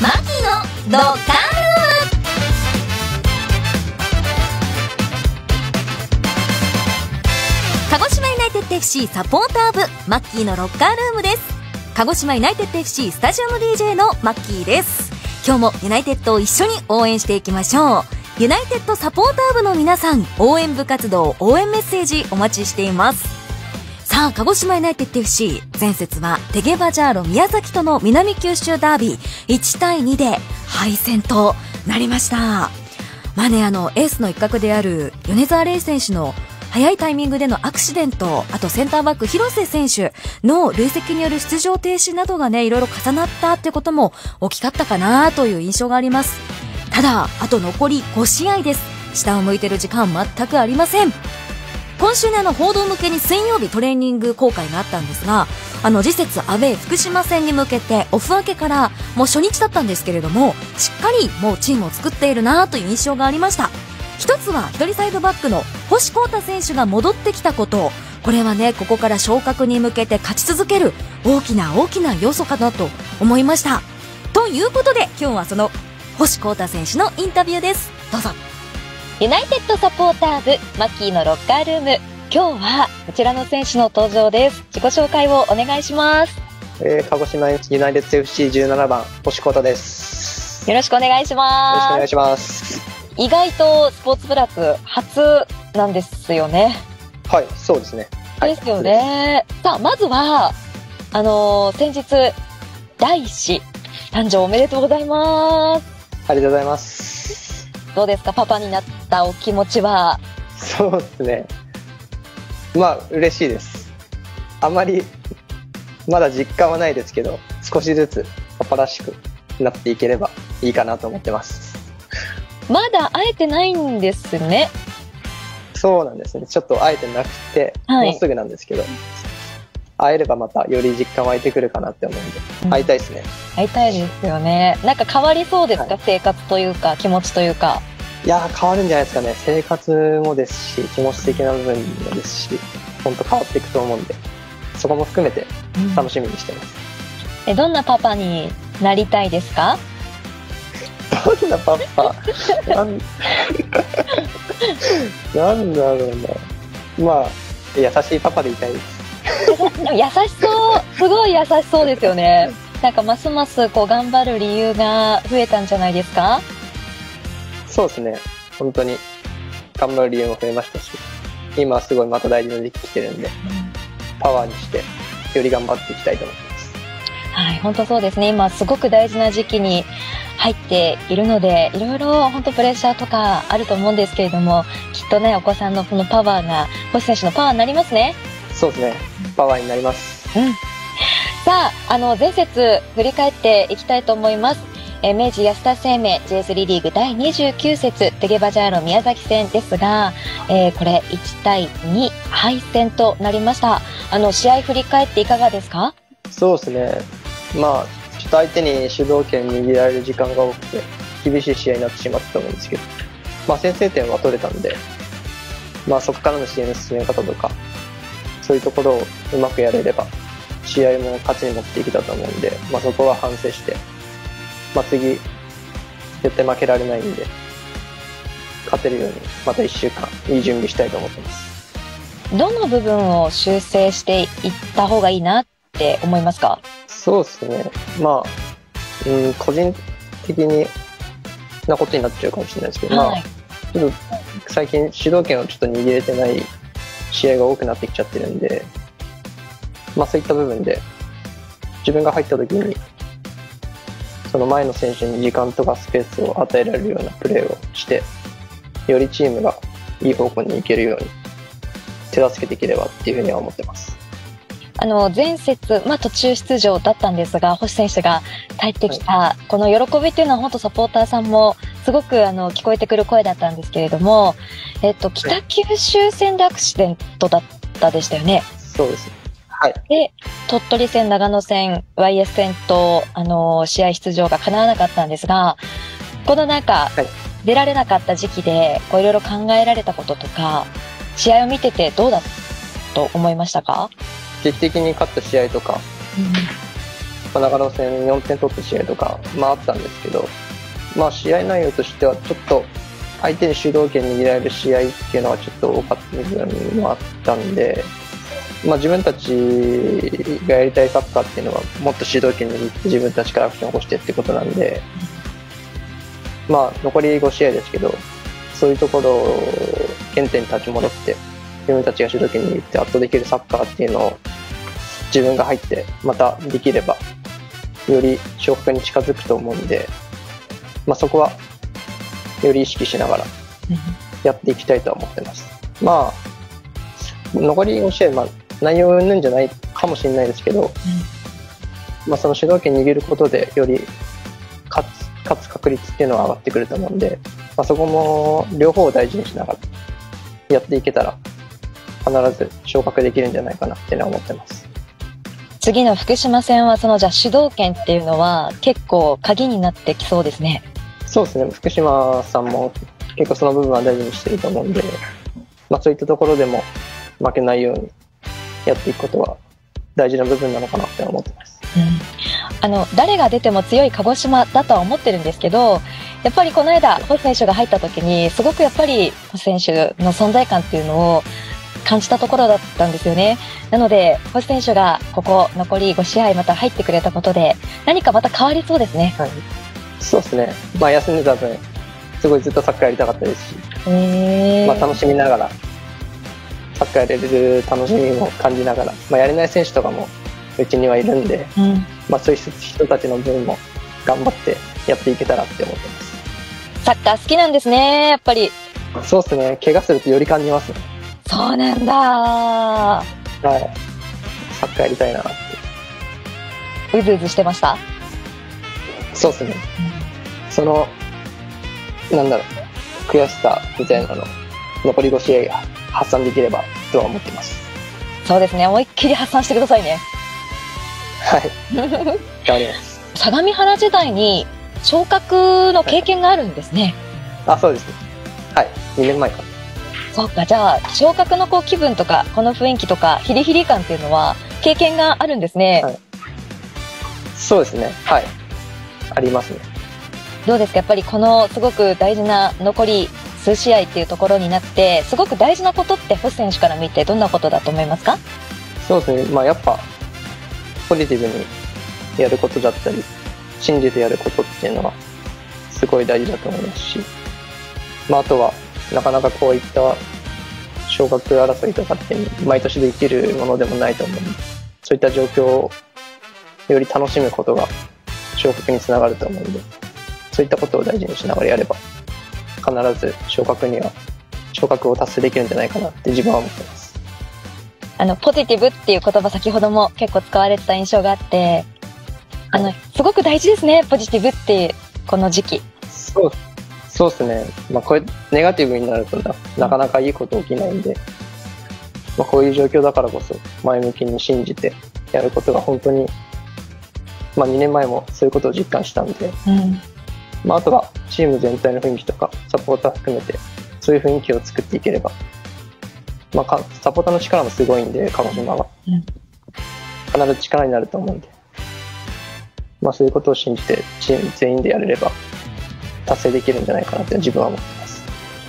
マッキーのロッカールーム鹿児島ユナイテッド FC サポーター部マッキーのロッカールームです。鹿児島ユナイテッド FC スタジアム DJ のマッキーです。今日もユナイテッドを一緒に応援していきましょうユナイテッドサポーター部の皆さん応援部活動応援メッセージお待ちしています。さあ、鹿児島ユナイテッド FC 前節はテゲバジャーロ宮崎との南九州ダービー1対2で敗戦となりました。まあね、あの、エースの一角である米沢レイ選手の早いタイミングでのアクシデント、あとセンターバック広瀬選手の累積による出場停止などがね、いろいろ重なったってことも大きかったかなという印象があります。ただ、あと残り5試合です。下を向いてる時間全くありません。今週ね、あの、報道向けに水曜日トレーニング公開があったんですが、あの、次節アウェー福島戦に向けて、オフ明けから、もう初日だったんですけれども、しっかりもうチームを作っているなという印象がありました。一つは、一人サイドバックの星光太選手が戻ってきたこと。これはね、ここから昇格に向けて勝ち続ける大きな大きな要素かなと思いました。ということで、今日はその星光太選手のインタビューです。どうぞ。ユナイテッドサポーター部、マッキーのロッカールーム。今日はこちらの選手の登場です。自己紹介をお願いします。えー、鹿児島ユナイテッド FC17 番、星子太です。よよろしくお願いしろしくお願まいします。す。意外とスポーツプラス初なんですよね。はい、そうですね。はいですよ。ね。さあ、まずは、あのー先日、第一子、誕生おめでとうございます。ありがとうございます。どうですか？パパになったお気持ちは。そうですね。まあ、嬉しいです。あまり、まだ実感はないですけど、少しずつパパらしくなっていければいいかなと思ってます。まだ会えてないんですね。そうなんですね。ちょっと会えてなくて、はいもうすぐなんですけど、会えればまたより実感湧いてくるかなって思うんで、うん会いたいですね。会いたいですよね。なんか変わりそうですか、はい生活というか、気持ちというか。いやー変わるんじゃないですかね。生活もですし、気持ち的な部分もですし、本当変わっていくと思うんで、そこも含めて楽しみにしてます。えどんなパパになりたいですか？どんなパパ？なん なんだろうな。まあ、優しいパパでいたいです。でも優しそう。すごい優しそうですよね。なんかますますこう頑張る理由が増えたんじゃないですか？そうですね。本当に頑張る理由も増えましたし、今はすごいまた大事な時期来てるんで、パワーにして、より頑張っていきたいと思ってます。はい、本当そうですね。今すごく大事な時期に入っているので、いろいろ本当プレッシャーとかあると思うんですけれども、きっとね、お子さんのこのパワーが、星選手のパワーになりますね。そうですね。パワーになります。さあ、あの、前節振り返っていきたいと思います。えー明治安田生命 J3 リーグ第29節テゲバジャーロ宮崎戦ですが、えーこれ1対2敗戦となりました。あの、試合振り返っていかがですか？そうですね。まあ、ちょっと相手に主導権握られる時間が多くて、厳しい試合になってしまったと思うんですけど、まあ先制点は取れたんで、まあそこからの試合の進め方とか、そういうところをうまくやれれば、試合も勝ちに持っていけたと思うんで、まあそこは反省して、まあ次、絶対負けられないんで、勝てるように、また一週間、いい準備したいと思ってます。どの部分を修正していった方がいいなって思いますか？そうですね。まあ、うん、個人的になことになっちゃうかもしれないですけど、まあはい、。ちょっと最近主導権をちょっと握れてない試合が多くなってきちゃってるんで、まあそういった部分で、自分が入った時に、その前の選手に時間とかスペースを与えられるようなプレーをして、よりチームがいい方向に行けるように手助けできればっていうふうには思ってます。あの、前節、まあ途中出場だったんですが、星選手が帰ってきた、この喜びっていうのは本当サポーターさんもすごくあの聞こえてくる声だったんですけれども、えっと、北九州戦でアクシデントだったでしたよね。そうです。はい。で、鳥取戦、長野戦、YS 戦と、あの、試合出場が叶わなかったんですが、このなんか、はい出られなかった時期で、こういろいろ考えられたこととか、試合を見ててどうだと思いましたか、劇的に勝った試合とか、まあ、長野戦4点取った試合とか、まああったんですけど、まあ試合内容としてはちょっと相手に主導権握られる試合っていうのはちょっと多かった部分もあったんで、まあ自分たちがやりたいサッカーっていうのはもっと主導権握って自分たちからアクションを起こしてってことなんで、まあ残り5試合ですけど、そういうところを原点に立ち戻って、自分たちが主導権握って圧倒できるサッカーっていうのを自分が入ってまたできれば、より昇格に近づくと思うんで、まあそこはより意識しながらやっていきたいとは思ってます。まあ、残り5試合、まあ内容云々じゃないかもしれないですけど、まあその主導権握ることでより勝つ、勝つ確率っていうのは上がってくると思うんで、まあそこも両方を大事にしながらやっていけたら必ず昇格できるんじゃないかなっていうのは思ってます。次の福島戦はそのじゃあ主導権っていうのは結構鍵になってきそうですね。そうですね、福島さんも結構その部分は大事にしてると思うんで、まあそういったところでも負けないようにやっていくことは大事な部分なのかなって思ってます。あの誰が出ても強い鹿児島だとは思ってるんですけどやっぱりこの間星選手が入った時にすごくやっぱり星選手の存在感っていうのを感じたところだったんですよね。なので星選手がここ残り5試合また入ってくれたことで何かまた変わりそうですね。そうですね、まあ休んでた分、すごいずっとサッカーやりたかったですし、へまあ楽しみながら、サッカーやれる楽しみも感じながら、まあやれない選手とかもうちにはいるんで、うん、まあそういう人たちの分も頑張ってやっていけたらって思ってます。サッカー好きなんですねやっぱり。そうですね、怪我するとより感じますね。そうなんだはい。サッカーやりたいなって。うずうずしてました？そうですね。その、なんだろう、悔しさみたいなの、残り5試合発散できればとは思ってます。そうですね思いっきり発散してくださいねはい。頑張ります。相模原時代に昇格の経験があるんですね、あ、そうですね。はい。2年前か。そっか、じゃあ、昇格のこう気分とか、この雰囲気とか、ヒリヒリ感っていうのは、経験があるんですね。はいそうですね。はい。ありますね。どうですか？やっぱりこのすごく大事な残り数試合っていうところになって、すごく大事なことって星選手から見てどんなことだと思いますか？そうですね。まあやっぱ、ポジティブにやることだったり、信じてやることっていうのは、すごい大事だと思いますし、まああとは、なかなかこういった昇格争いとかって毎年できるものでもないと思うんで、そういった状況をより楽しむことが昇格につながると思うんで、そういったことを大事にしながらやれば、必ず昇格には、昇格を達成できるんじゃないかなって自分は思ってます。あの、ポジティブっていう言葉先ほども結構使われてた印象があって、あの、すごく大事ですね、ポジティブっていう、この時期。そう、そうですね。まあ、これ、ネガティブになるとな、なかなかいいこと起きないんで、まあ、こういう状況だからこそ、前向きに信じてやることが本当に、まあ、2年前もそういうことを実感したんで、うん。まあ、あとはチーム全体の雰囲気とか、サポーター含めて、そういう雰囲気を作っていければ、まあか、サポーターの力もすごいんで、鹿児島は。うん必ず力になると思うんで、まあ、そういうことを信じて、チーム全員でやれれば、達成できるんじゃないかなって自分は思ってます。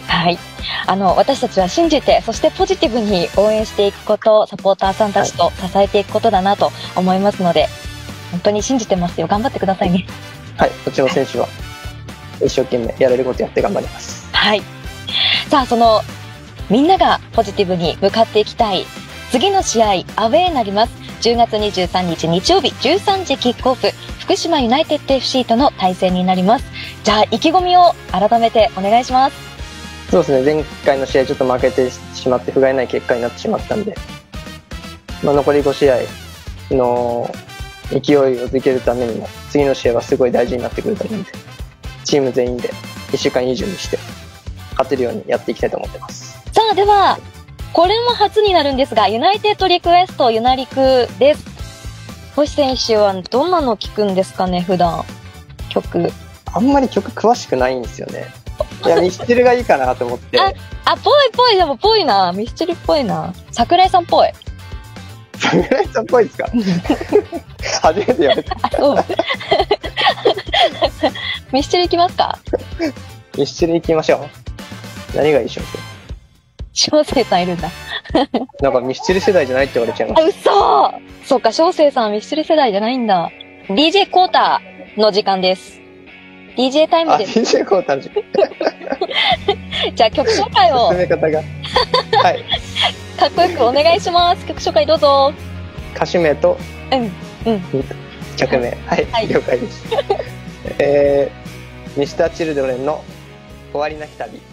はい。あの、私たちは信じて、そしてポジティブに応援していくこと、サポーターさんたちと支えていくことだなと思いますので、本当に信じてますよ。頑張ってくださいね。はい、こっちの選手は、一生懸命やれることやって頑張ります。はい。さあ、その、みんながポジティブに向かっていきたい。次の試合、アウェーになります。10月23日日曜日13時キックオフ、福島ユナイテッド FC との対戦になります。じゃあ、意気込みを改めてお願いします。そうですね、前回の試合ちょっと負けてしまって、不甲斐ない結果になってしまったんで、まあ、残り5試合の勢いをづけるためにも、次の試合はすごい大事になってくると思うんで、チーム全員で1週間以上にして、勝てるようにやっていきたいと思ってます。さあ、では、これも初になるんですが、ユナイテッドリクエストユナリクです。星選手はどんなの聞くんですかね、普段。曲。あんまり曲詳しくないんですよね。いや、ミスチルがいいかなと思って。ああ、ぽいぽい、でもぽいな。ミスチルっぽいな。桜井さんっぽい。桜井さんっぽいですか？初めて言われた。ミスチル行きますか？ミスチル行きましょう。何がいいでしょう小生さんいるんだ。なんかミスチル世代じゃないって言われちゃいまあ、嘘そうか、小生さんはミスチル世代じゃないんだ。DJ コータの時間です。DJ タイムです。DJ コータの進 じゃあ曲紹介をめ方が。はい。かっこよくお願いします。曲紹介どうぞ。歌手名とうん、うん。曲名。はい、はい了解です。えー、ミスターチルドレンの終わりなき旅。